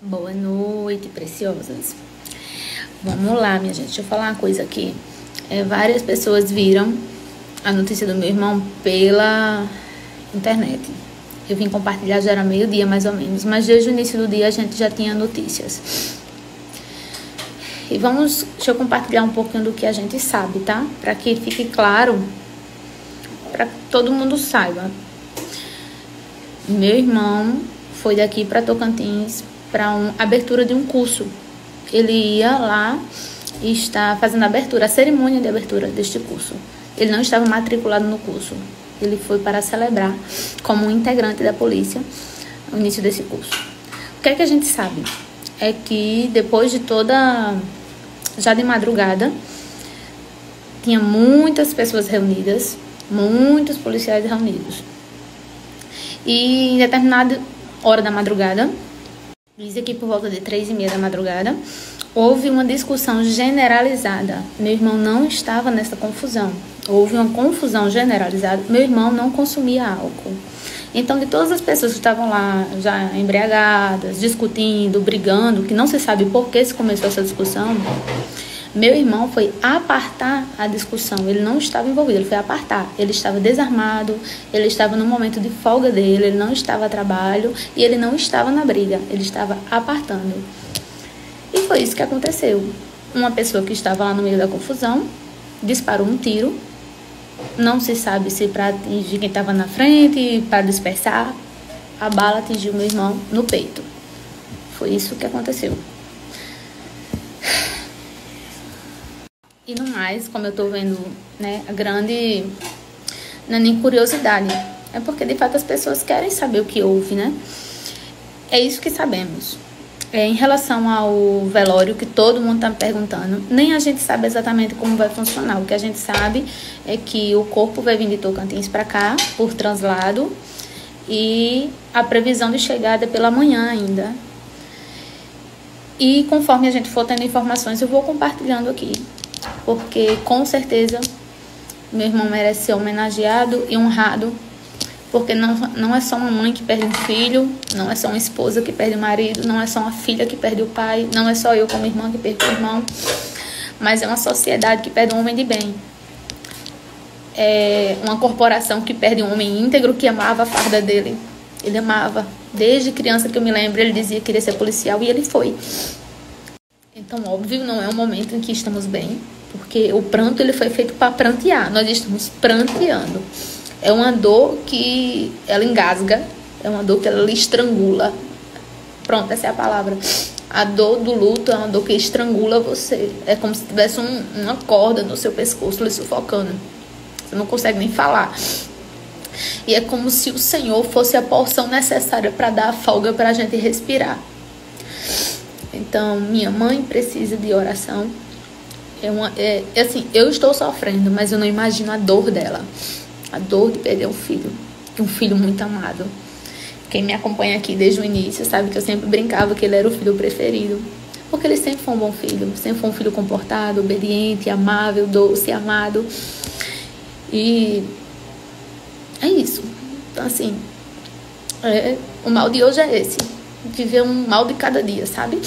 Boa noite, preciosas. Vamos lá, minha gente. Deixa eu falar uma coisa aqui. É, várias pessoas viram a notícia do meu irmão pela internet. Eu vim compartilhar já era meio-dia mais ou menos, mas desde o início do dia a gente já tinha notícias. E vamos, deixa eu compartilhar um pouquinho do que a gente sabe, tá? Para que fique claro, para que todo mundo saiba. Meu irmão foi daqui para Tocantins para uma abertura de um curso. Ele ia lá e está fazendo a abertura, a cerimônia de abertura deste curso. Ele não estava matriculado no curso. Ele foi para celebrar como um integrante da polícia o início desse curso. O que é que a gente sabe? É que depois de toda já de madrugada tinha muitas pessoas reunidas, muitos policiais reunidos. E em determinada hora da madrugada, Diz aqui por volta de três e meia da madrugada, houve uma discussão generalizada. Meu irmão não estava nessa confusão. Houve uma confusão generalizada. Meu irmão não consumia álcool. Então, de todas as pessoas que estavam lá já embriagadas, discutindo, brigando, que não se sabe por que se começou essa discussão, meu irmão foi apartar a discussão. Ele não estava envolvido, ele foi apartar. Ele estava desarmado, ele estava no momento de folga dele, ele não estava a trabalho e ele não estava na briga, ele estava apartando. E foi isso que aconteceu. Uma pessoa que estava lá no meio da confusão disparou um tiro. Não se sabe se para atingir quem estava na frente, para dispersar. A bala atingiu meu irmão no peito. Foi isso que aconteceu. E no mais, como eu tô vendo, né, a grande. Não é nem curiosidade. É porque de fato as pessoas querem saber o que houve, né? É isso que sabemos. É, em relação ao velório, que todo mundo está me perguntando, nem a gente sabe exatamente como vai funcionar. O que a gente sabe é que o corpo vai vir de Tocantins para cá, por translado, e a previsão de chegada é pela manhã ainda. E conforme a gente for tendo informações, eu vou compartilhando aqui porque com certeza meu irmão merece ser homenageado e honrado, porque não, não é só uma mãe que perde um filho, não é só uma esposa que perde o marido, não é só uma filha que perde o pai, não é só eu como irmã que perco o irmão, mas é uma sociedade que perde um homem de bem. É uma corporação que perde um homem íntegro que amava a farda dele. Ele amava. Desde criança que eu me lembro, ele dizia que queria ser policial e ele foi. Então, óbvio, não é um momento em que estamos bem, porque o pranto ele foi feito para prantear. Nós estamos pranteando. É uma dor que ela engasga, é uma dor que ela lhe estrangula. Pronto, essa é a palavra. A dor do luto é uma dor que estrangula você. É como se tivesse um, uma corda no seu pescoço lhe sufocando. Você não consegue nem falar. E é como se o Senhor fosse a porção necessária para dar a folga para a gente respirar. Então, minha mãe precisa de oração. É uma, é, é, assim, eu estou sofrendo, mas eu não imagino a dor dela. A dor de perder um filho. Um filho muito amado. Quem me acompanha aqui desde o início sabe que eu sempre brincava que ele era o filho preferido. Porque ele sempre foi um bom filho. Sempre foi um filho comportado, obediente, amável, doce, amado. E é isso. Então, assim, é, o mal de hoje é esse. Viver um mal de cada dia, sabe?